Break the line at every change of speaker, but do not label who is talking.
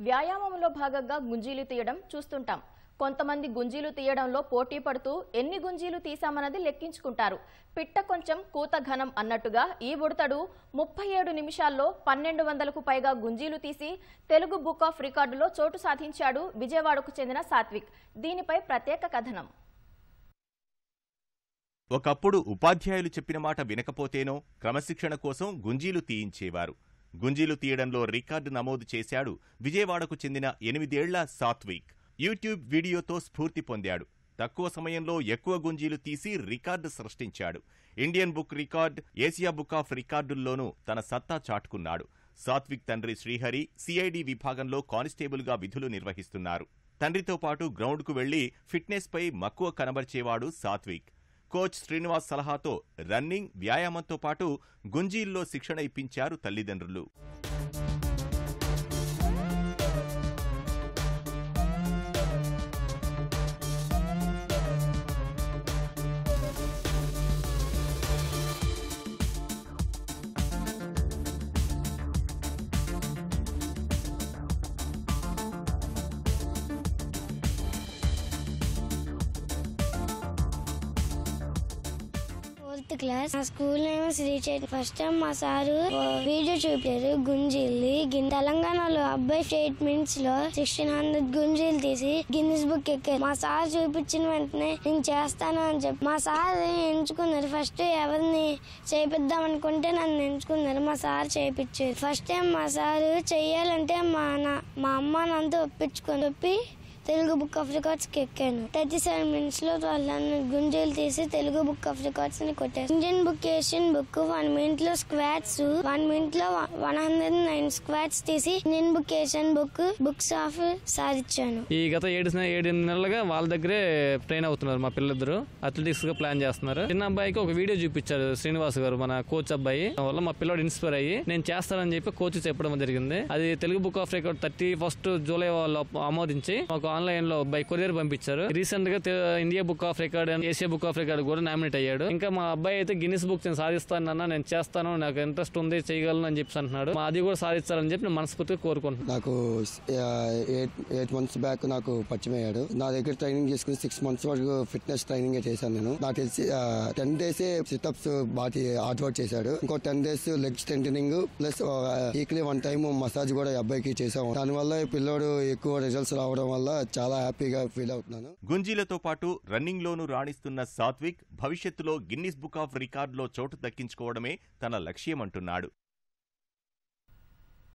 వ్యాయామంలో భాగంగా గుంజీలు తీయడం చూస్తుంటాం. కొంతమంది గుంజీలు తీయడంలో పోటీ పడుతూ ఎన్ని గుంజీలు తీశామన్నది లెక్కించుకుంటారు. పిట్ట కొంచెం కూత ఘనం అన్నట్టుగా ఈ ఉడతడు ముప్పై ఏడు నిమిషాల్లో పన్నెండు వందలకు పైగా గుంజీలు తీసి తెలుగు బుక్ ఆఫ్ రికార్డులో చోటు సాధించాడు విజయవాడకు చెందిన సాత్విక్. దీనిపై ప్రత్యేక కథనం.
ఒకప్పుడు ఉపాధ్యాయులు చెప్పిన మాట వినకపోతేనో క్రమశిక్షణ కోసం గుంజీలు తీయించేవారు. గుంజీలు తీయడంలో రికార్డు నమోదు చేశాడు. విజయవాడకు చెందిన ఎనిమిదేళ్ళ సాత్విక్. యూట్యూబ్ వీడియోతో స్ఫూర్తి పొందాడు. తక్కువ సమయంలో ఎక్కువ గుంజీలు తీసి రికార్డు సృష్టించాడు. Indian book record Asia book of రికార్డుల్లోనూ తన సత్తా చాటుకున్నాడు. సాత్విక్ తండ్రి శ్రీహరి సిఐడి విభాగంలో కానిస్టేబుల్గా విధులు నిర్వహిస్తున్నారు. తండ్రితో పాటు గ్రౌండ్కు వెళ్ళి ఫిట్నెస్పై మక్కువ కనబర్చేవాడు సాత్విక్. కోచ్ శ్రీనివాస్ సలహాతో రన్నింగ్ వ్యాయామంతో పాటు గుంజీల్లో శిక్షణ ఇప్పించారు తల్లిదండ్రులు.
Eighth class. మా school name Sri Chaitanya. First time మా సారు వీడియో చూపారు గుంజీలు గిన్ తెలంగాణలో అబ్బాయి స్టేట్మెంట్స్లో సిక్స్టీన్ హండ్రెడ్ గుంజీలు తీసి గిన్నిస్ బుక్ ఎక్కారు. మా సార్ చూపించిన వెంటనే నేను చేస్తాను అని చెప్పి మా సార్ ఎంచుకున్నారు. ఫస్ట్ ఎవరిని చేపిద్దాం అనుకుంటే నన్ను ఎంచుకున్నారు. మా సార్ చేపించారు ఫస్ట్ టైం మా సారు చెయ్యాలంటే మా నా మా అమ్మ నంతా ఒప్పించుకొని ఒప్పి తెలుగు బుక్ ఆఫ్ రికార్డ్స్కి ఎక్కాను. థర్టీ సెవెన్ మినిట్స్లో ట్వెల్వ్ హండ్రెడ్ గుంజీలు తీసి తెలుగు బుక్ ఆఫ్ రికార్డ్స్ని కొట్టాను Indian book Asian book one మినిట్లో స్క్వాట్స్ వన్ మినిట్లో వన్ హండ్రెడ్ నైన్ స్క్వాట్స్ తీసి Indian book Asian book books of సాధించాను.
ఈ గత ఏడు ఏడు నెలలుగా వాళ్ళ దగ్గరే ట్రైన్ అవుతున్నారు మా పిల్లలిద్దరు. అథ్లెటిక్స్గా ప్లాన్ చేస్తున్నారు. చిన్న అబ్బాయికి ఒక వీడియో చూపించారు శ్రీనివాస్ గారు మన కోచ్ అబ్బాయి. వల్ల మా పిల్లడు ఇన్స్పైర్ అయ్యి నేను చేస్తానని చెప్పి కోచ్ చెప్పడం జరిగింది. అది Telugu book of record thirty first July వాళ్ళు ఆమోదించి ఒక ఆన్లైన్లో బై కొరియర్ పంపించారు. రీసెంట్గా India book of record and Asia book of record కూడా నామినేట్ అయ్యాడు. ఇంకా మా అబ్బాయి అయితే గిన్నిస్ బుక్ నేను సాధిస్తాను నేను చేస్తాను నాకు ఇంట్రెస్ట్ ఉంది చేయగలను అని చెప్పి అంటున్నాడు. మా అది కూడా సాధిస్తారని చెప్పి నేను మనస్ఫూర్తిగా కోరుకుంటున్నాను.
నాకు ఎయిట్ ఎయిట్ మంత్స్ బ్యాక్ నాకు పరిచయం అయ్యాడు నా దగ్గర ట్రైనింగ్ చేసుకుని సిక్స్ మంత్స్ వరకు ఫిట్నెస్ ట్రైనింగ్ చేశాను నేను. నాకు తెలిసి టెన్ డేస్ సిటప్స్ బాగా హార్డ్ వర్క్ చేశాడు. ఇంకో ten days leg strengthening plus weekly one time massage కూడా ఈ అబ్బాయికి చేసాము దానివల్ల ఈ పిల్లోడు ఎక్కువ రిజల్ట్స్ రావడం వల్ల చాలా హ్యాపీగా ఫీల్ అవుతున్నాను.
గుంజీలతో పాటు రన్నింగ్లోనూ రాణిస్తున్న సాత్విక్ భవిష్యత్తులో గిన్నిస్ బుక్ ఆఫ్ రికార్డులో చోటు దక్కించుకోవడమే తన లక్ష్యమంటున్నాడు.